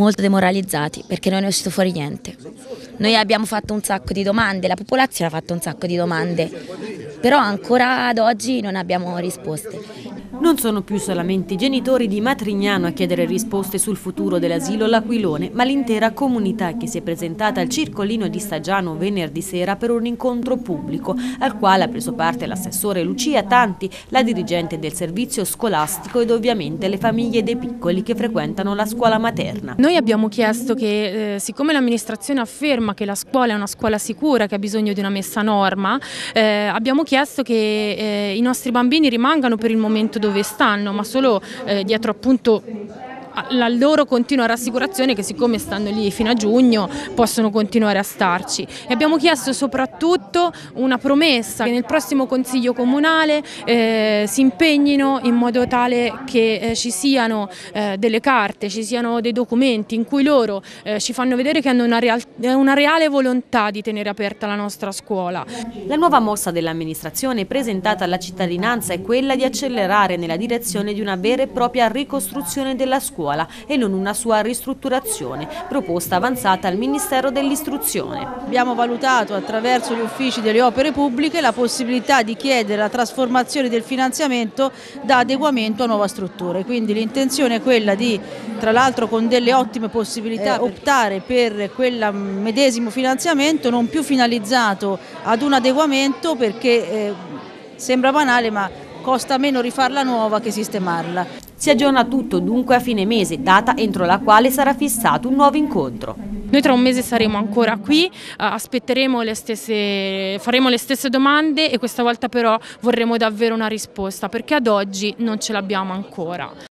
molto demoralizzati perché non è uscito fuori niente. Noi abbiamo fatto un sacco di domande, la popolazione ha fatto un sacco di domande, però ancora ad oggi non abbiamo risposte. Non sono più solamente i genitori di Matrignano a chiedere risposte sul futuro dell'asilo L'Aquilone, ma l'intera comunità che si è presentata al circolino di Stagiano venerdì sera per un incontro pubblico, al quale ha preso parte l'assessore Lucia Tanti, la dirigente del servizio scolastico ed ovviamente le famiglie dei piccoli che frequentano la scuola materna. Noi abbiamo chiesto che, eh, siccome l'amministrazione afferma che la scuola è una scuola sicura, che ha bisogno di una messa a norma, eh, abbiamo chiesto che eh, i nostri bambini rimangano per il momento dove stanno, ma solo eh, dietro appunto la loro continua rassicurazione che siccome stanno lì fino a giugno possono continuare a starci e abbiamo chiesto soprattutto una promessa che nel prossimo consiglio comunale eh, si impegnino in modo tale che eh, ci siano eh, delle carte, ci siano dei documenti in cui loro eh, ci fanno vedere che hanno una, real una reale volontà di tenere aperta la nostra scuola. La nuova mossa dell'amministrazione presentata alla cittadinanza è quella di accelerare nella direzione di una vera e propria ricostruzione della scuola scuola e non una sua ristrutturazione, proposta avanzata al Ministero dell'Istruzione. Abbiamo valutato attraverso gli uffici delle opere pubbliche la possibilità di chiedere la trasformazione del finanziamento da adeguamento a nuova struttura, quindi l'intenzione è quella di, tra l'altro con delle ottime possibilità, eh, optare per quel medesimo finanziamento non più finalizzato ad un adeguamento perché eh, sembra banale ma costa meno rifarla nuova che sistemarla. Si aggiorna tutto dunque a fine mese, data entro la quale sarà fissato un nuovo incontro. Noi tra un mese saremo ancora qui, eh, aspetteremo le stesse, faremo le stesse domande e questa volta però vorremmo davvero una risposta perché ad oggi non ce l'abbiamo ancora.